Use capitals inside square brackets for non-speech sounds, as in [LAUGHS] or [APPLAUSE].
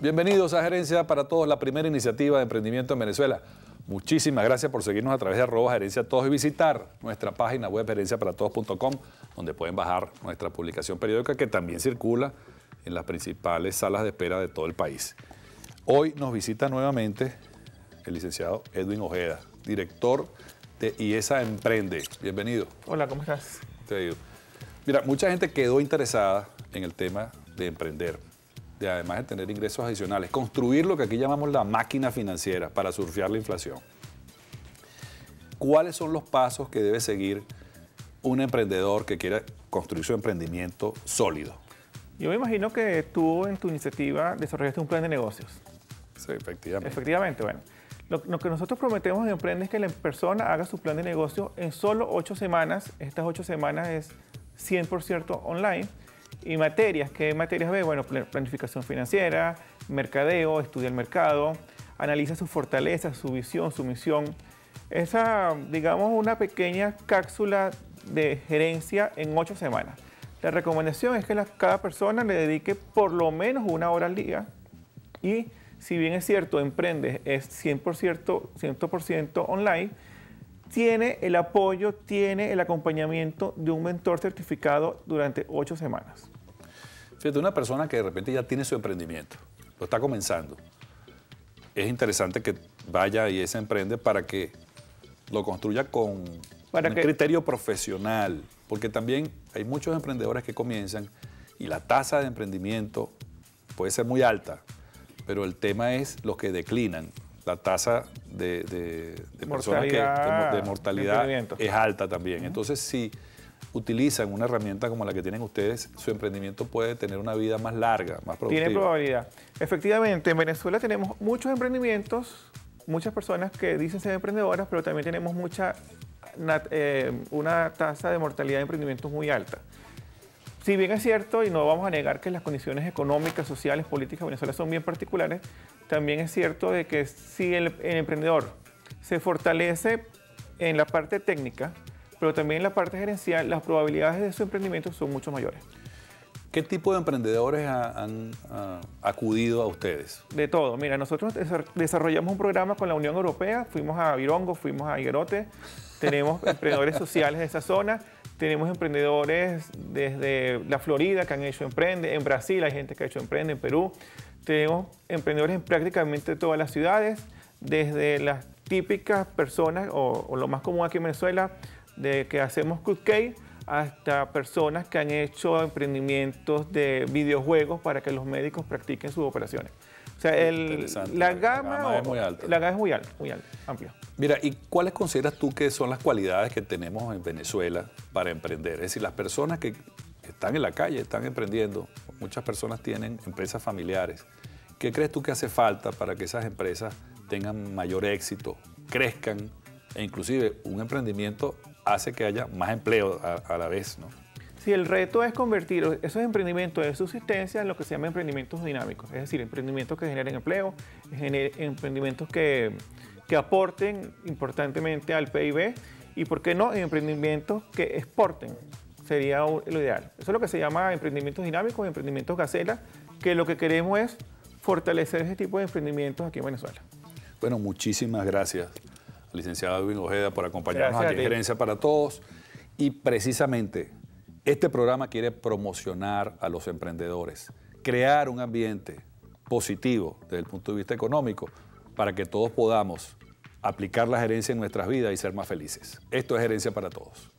Bienvenidos a Gerencia para Todos, la primera iniciativa de emprendimiento en Venezuela. Muchísimas gracias por seguirnos a través de arroba gerencia todos y visitar nuestra página web gerenciaparatodos.com, donde pueden bajar nuestra publicación periódica que también circula en las principales salas de espera de todo el país. Hoy nos visita nuevamente el licenciado Edwin Ojeda, director de IESA Emprende. Bienvenido. Hola, ¿cómo estás? Te Mira, mucha gente quedó interesada en el tema de emprender, de además de tener ingresos adicionales, construir lo que aquí llamamos la máquina financiera para surfear la inflación. ¿Cuáles son los pasos que debe seguir un emprendedor que quiera construir su emprendimiento sólido? Yo me imagino que tú en tu iniciativa desarrollaste un plan de negocios. Sí, efectivamente. Efectivamente, bueno. Lo, que nosotros prometemos en Emprende es que la persona haga su plan de negocio en solo ocho semanas. Estas ocho semanas es 100% online. Y materias, ¿qué materias ve? Bueno, planificación financiera, mercadeo, estudia el mercado, analiza sus fortalezas, su visión, su misión. Esa, digamos, una pequeña cápsula de gerencia en ocho semanas. La recomendación es que cada persona le dedique por lo menos una hora al día y si bien es cierto, Emprende es 100%, 100 online, tiene el apoyo, tiene el acompañamiento de un mentor certificado durante ocho semanas. Fíjate, una persona que de repente ya tiene su emprendimiento, lo está comenzando, es interesante que vaya y ese emprende para que lo construya con un criterio profesional, porque también hay muchos emprendedores que comienzan y la tasa de emprendimiento puede ser muy alta, pero el tema es los que declinan. La tasa de, personas que, de, mortalidad es alta también. Entonces, si utilizan una herramienta como la que tienen ustedes, su emprendimiento puede tener una vida más larga, más productiva. Tiene probabilidad. Efectivamente, en Venezuela tenemos muchos emprendimientos, muchas personas que dicen ser emprendedoras, pero también tenemos mucha, eh, una tasa de mortalidad de emprendimientos muy alta. Si bien es cierto, y no vamos a negar que las condiciones económicas, sociales, políticas de Venezuela son bien particulares, también es cierto de que si el, emprendedor se fortalece en la parte técnica, pero también en la parte gerencial, las probabilidades de su emprendimiento son mucho mayores. ¿Qué tipo de emprendedores han, acudido a ustedes? De todo. Mira, nosotros desarrollamos un programa con la Unión Europea, fuimos a Virongo, fuimos a Higuerote, tenemos [LAUGHS] emprendedores sociales de esa zona, tenemos emprendedores desde la Florida que han hecho Emprende, en Brasil hay gente que ha hecho Emprende, en Perú. Tenemos emprendedores en prácticamente todas las ciudades, desde las típicas personas, o, lo más común aquí en Venezuela, de que hacemos cupcake, hasta personas que han hecho emprendimientos de videojuegos para que los médicos practiquen sus operaciones. O sea, el, la, gama, es muy alta. La gama es muy alta, muy alta, amplia. Mira, ¿y cuáles consideras tú que son las cualidades que tenemos en Venezuela para emprender? Es decir, las personas que están en la calle, están emprendiendo, muchas personas tienen empresas familiares. ¿Qué crees tú que hace falta para que esas empresas tengan mayor éxito, crezcan e inclusive un emprendimiento hace que haya más empleo a, a la vez, ¿no? Si el reto es convertir esos emprendimientos de subsistencia en lo que se llama emprendimientos dinámicos, es decir, emprendimientos que generen empleo, emprendimientos que, que aporten importantemente al PIB y, ¿por qué no?, emprendimientos que exporten, sería lo ideal. Eso es lo que se llama emprendimientos dinámicos, emprendimientos gacela, que lo que queremos es fortalecer ese tipo de emprendimientos aquí en Venezuela. Bueno, muchísimas gracias, licenciado Edwin Ojeda, por acompañarnos aquí en Gerencia para Todos. Y precisamente este programa quiere promocionar a los emprendedores, crear un ambiente positivo desde el punto de vista económico para que todos podamos aplicar la gerencia en nuestras vidas y ser más felices. Esto es Gerencia para Todos.